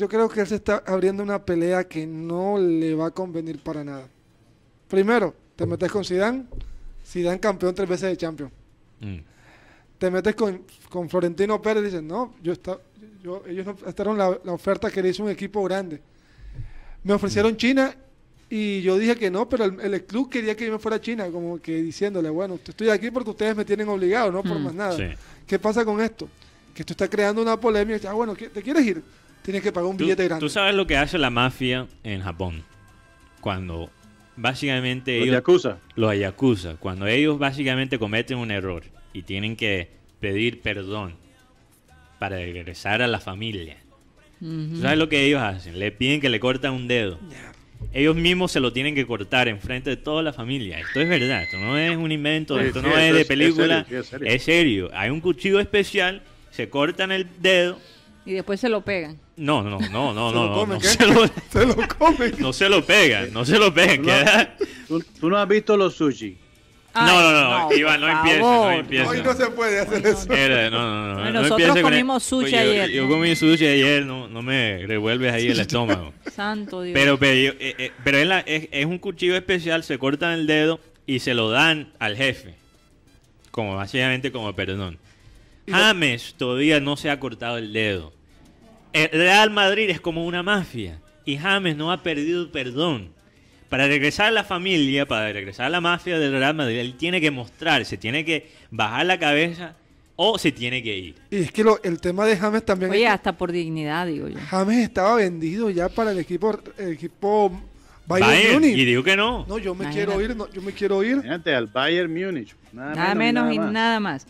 Yo creo que él se está abriendo una pelea que no le va a convenir para nada. Primero, te metes con Zidane, Zidane campeón tres veces de Champions. Mm. Te metes con, con Florentino Pérez y dices, no, yo está, yo, ellos no aceptaron la, la oferta que le hizo un equipo grande. Me ofrecieron China y yo dije que no, pero el, el club quería que yo me fuera a China, como que diciéndole, bueno, estoy aquí porque ustedes me tienen obligado, no por Mm, más nada. sí. ¿Qué pasa con esto? Que esto está creando una polémica. Ah, bueno, ¿qué- ¿te quieres ir? Tienes que pagar un billete grande. tú sabes lo que hace la mafia en Japón. Cuando básicamente Los ellos, Yakuza. los yakuza, cuando ellos básicamente cometen un error y tienen que pedir perdón para regresar a la familia. Mm. ¿Tú sabes lo que ellos hacen? Le piden que le cortan un dedo. Ellos mismos se lo tienen que cortar en frente de toda la familia. Esto es verdad, esto no es un invento, Sí, esto sí, no eso es de es- es película, serio, sí, es serio. es serio. Hay un cuchillo especial, se cortan el dedo. Y después se lo pegan. No, no, no, no, ¿Se no, lo no, comen, no qué? se lo, Se lo comen. no se lo pegan, no se lo pegan. No. ¿Tú, tú no has visto los sushi. No, no, no, Ay, Iván, no por empiece, no. Hoy no se puede hacer eso. Era, no, no, no, no nosotros comimos sushi ayer, Yo, ¿no? comí sushi ayer, no, no me revuelves ahí el estómago. Santo Dios. Pero, pero, yo- eh, eh, pero es, la- es- es un cuchillo especial, se cortan el dedo y se lo dan al jefe. Como básicamente como perdón. James todavía no se ha cortado el dedo. El Real Madrid es como una mafia. Y James no ha perdido perdón. Para regresar a la familia, para regresar a la mafia del Real Madrid, él tiene que mostrarse, tiene que bajar la cabeza o se tiene que ir. Y es que lo- el tema de James también. Oye, es que hasta por dignidad, digo yo. James estaba vendido ya para el equipo, el equipo Bayern, Bayern, Múnich. y digo que no. No, yo me Imagínate. quiero ir, no, yo me quiero ir. Imagínate, al Bayern Múnich. Nada, Nada menos y más. nada más.